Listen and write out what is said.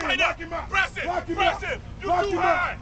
Right Lock him up! Press it. Lock him Press out. it. You're too him high.